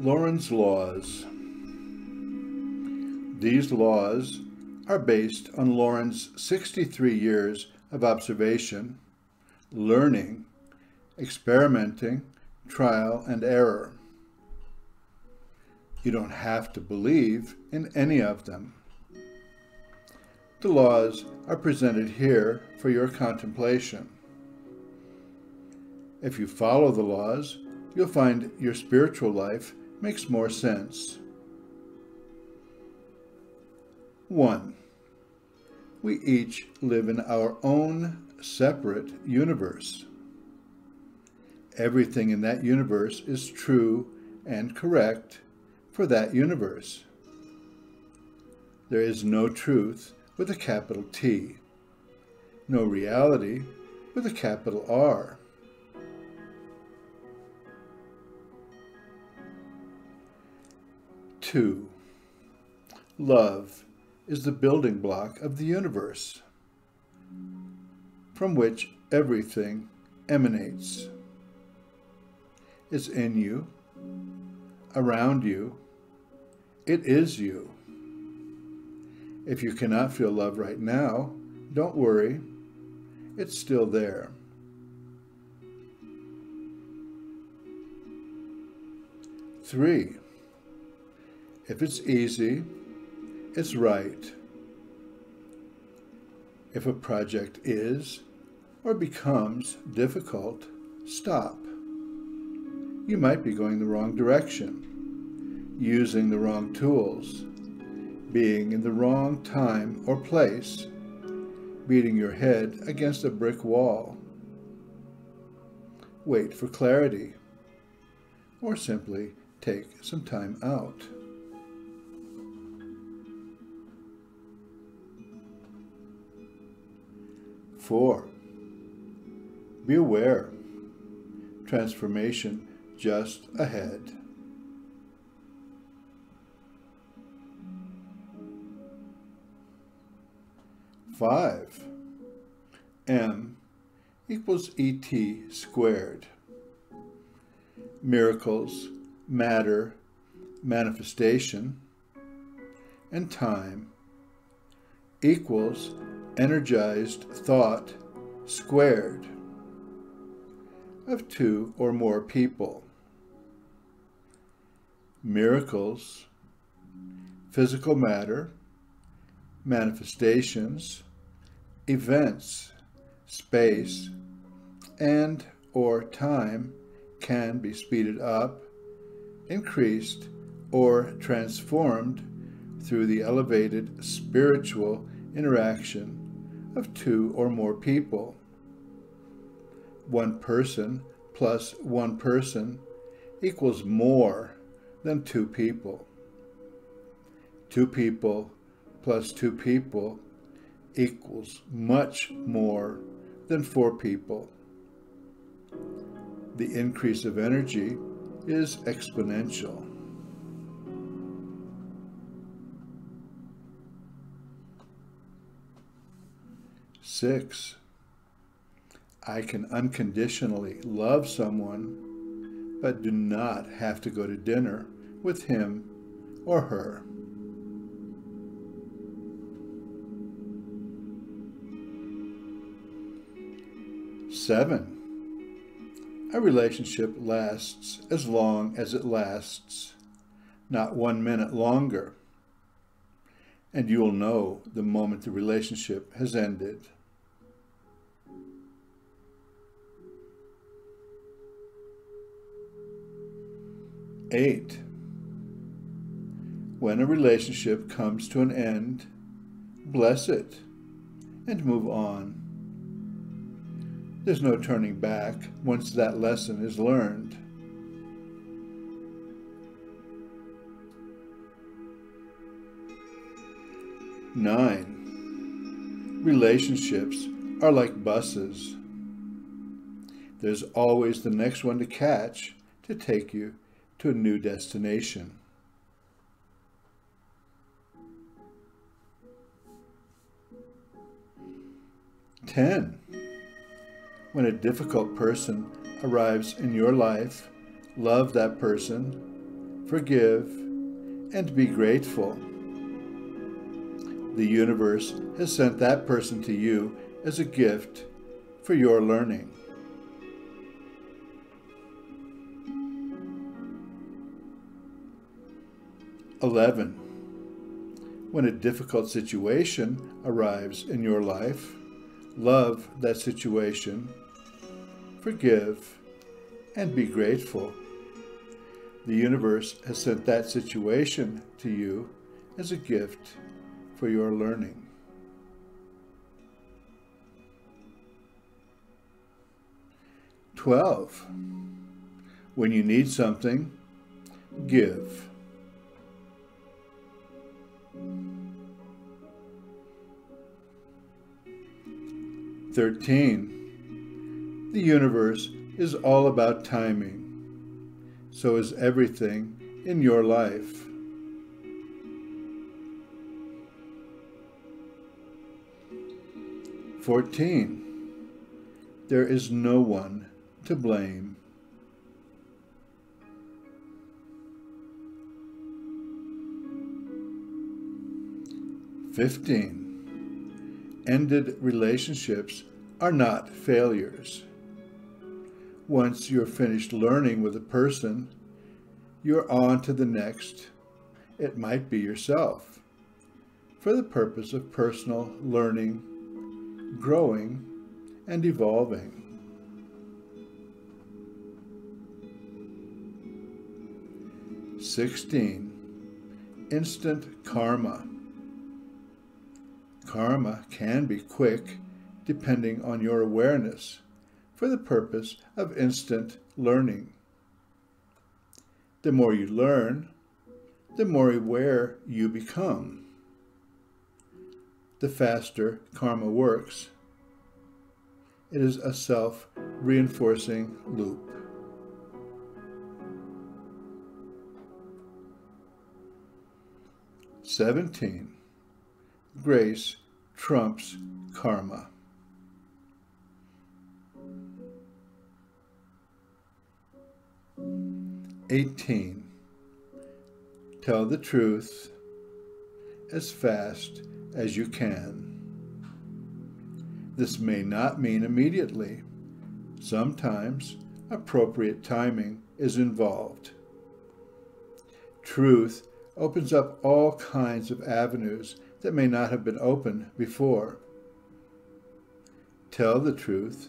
Lauren's laws. These laws are based on Lauren's 63 years of observation, learning, experimenting, trial, and error. You don't have to believe in any of them. The laws are presented here for your contemplation. If you follow the laws, you'll find your spiritual life makes more sense. 1. We each live in our own separate universe. Everything in that universe is true and correct for that universe. There is no truth with a capital T, no reality with a capital R. Two, love is the building block of the universe from which everything emanates. It's in you, around you, it is you. If you cannot feel love right now, don't worry, it's still there. Three, if it's easy, it's right. If a project is or becomes difficult, stop. You might be going the wrong direction, using the wrong tools, being in the wrong time or place, beating your head against a brick wall. Wait for clarity, or simply take some time out. Four, be aware. Transformation just ahead. Five, M equals ET squared. Miracles, matter, manifestation, and time equals energized thought squared of two or more people. Miracles, physical matter, manifestations, events, space, and or time can be speeded up, increased, or transformed through the elevated spiritual interaction of two or more people. One person plus one person equals more than two people. Two people plus two people equals much more than four people. The increase of energy is exponential. Six, I can unconditionally love someone, but do not have to go to dinner with him or her. Seven, a relationship lasts as long as it lasts, not one minute longer. And you will know the moment the relationship has ended. Eight, when a relationship comes to an end, bless it and move on. There's no turning back once that lesson is learned. Nine, relationships are like buses. There's always the next one to catch to take you to a new destination. Ten, when a difficult person arrives in your life, love that person forgive, and be grateful. The universe has sent that person to you as a gift for your learning. Eleven. When a difficult situation arrives in your life, love that situation, forgive, and be grateful. The universe has sent that situation to you as a gift for your learning. Twelve. When you need something, give. 13. The universe is all about timing. So is everything in your life. Fourteen. There is no one to blame. Fifteen ended relationships are not failures. Once you're finished learning with a person, you're on to the next. It might be yourself, for the purpose of personal learning, growing, and evolving. Sixteen, instant karma. Karma can be quick, depending on your awareness, for the purpose of instant learning. The more you learn, the more aware you become. The faster karma works. It is a self-reinforcing loop. Seventeen. Grace trumps karma. Eighteen. Tell the truth as fast as you can. This may not mean immediately. Sometimes appropriate timing is involved. Truth opens up all kinds of avenues that may not have been open before. Tell the truth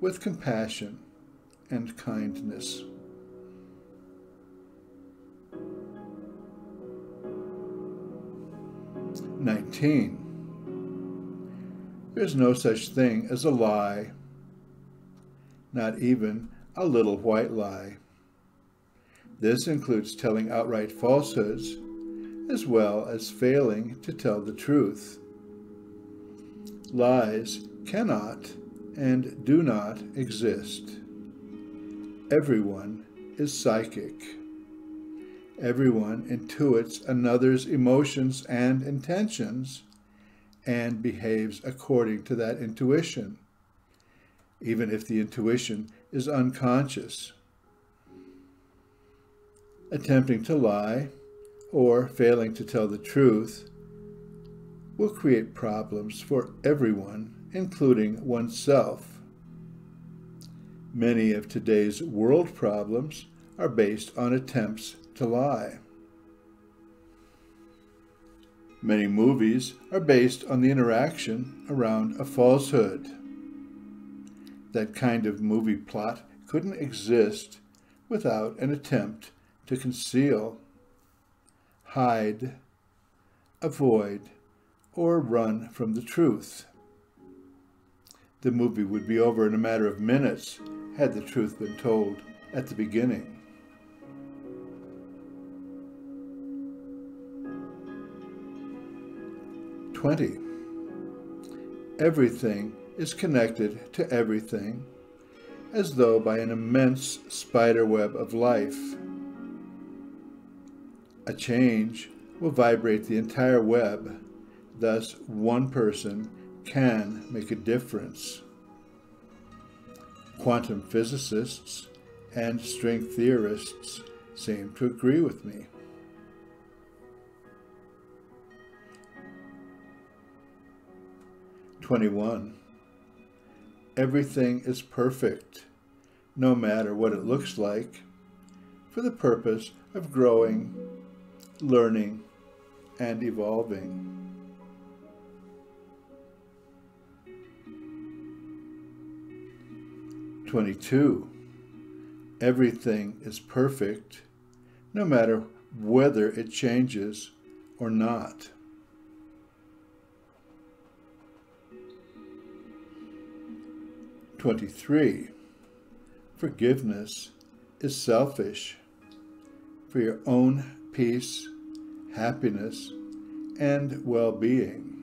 with compassion and kindness. Nineteen. There's no such thing as a lie, not even a little white lie. This includes telling outright falsehoods as well as failing to tell the truth. Lies cannot and do not exist. Everyone is psychic. Everyone intuits another's emotions and intentions and behaves according to that intuition, even if the intuition is unconscious. Attempting to lie or failing to tell the truth will create problems for everyone, including oneself. Many of today's world problems are based on attempts to lie. Many movies are based on the interaction around a falsehood. That kind of movie plot couldn't exist without an attempt to conceal hide, avoid, or run from the truth. The movie would be over in a matter of minutes had the truth been told at the beginning. Twenty. Everything is connected to everything, as though by an immense spider web of life. A change will vibrate the entire web, thus one person can make a difference. Quantum physicists and string theorists seem to agree with me. Twenty-one. Everything is perfect, no matter what it looks like, for the purpose of growing, learning, and evolving. 22. Everything is perfect, no matter whether it changes or not. Twenty-three. Forgiveness is selfish for your own peace, happiness, and well-being.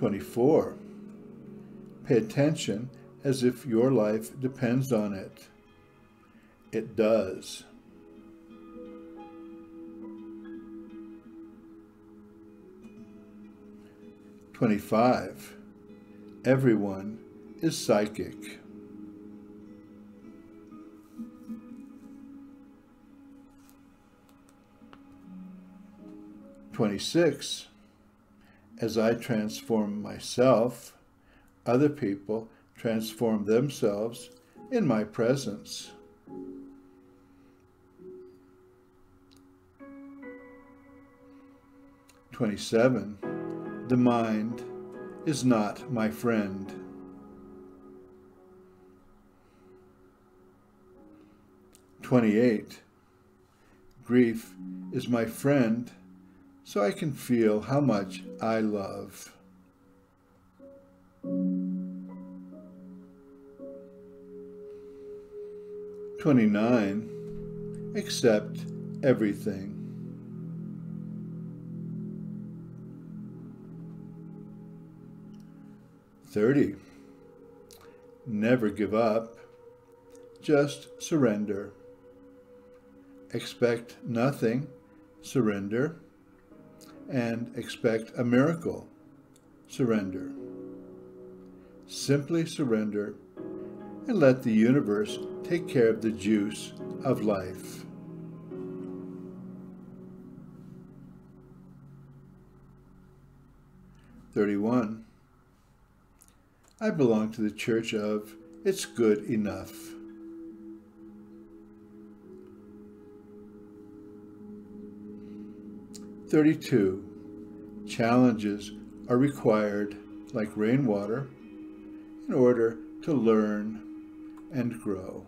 24. Pay attention as if your life depends on it. It does. Twenty-five. Everyone is psychic. Twenty-six as I transform myself, other people transform themselves in my presence. Twenty-seven. The mind is not my friend. Twenty-eight. Grief is my friend so I can feel how much I love. Twenty-nine, accept everything. Thirty, never give up, just surrender. Expect nothing, surrender and expect a miracle. Surrender. Simply surrender and let the universe take care of the juice of life. Thirty-one. I belong to the church of It's Good Enough. 32. Challenges are required, like rainwater, in order to learn and grow.